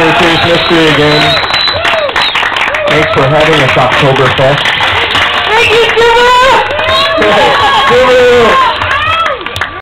mystery again. Thanks for having us Oktoberfest. Thank you, Subaru! Subaru!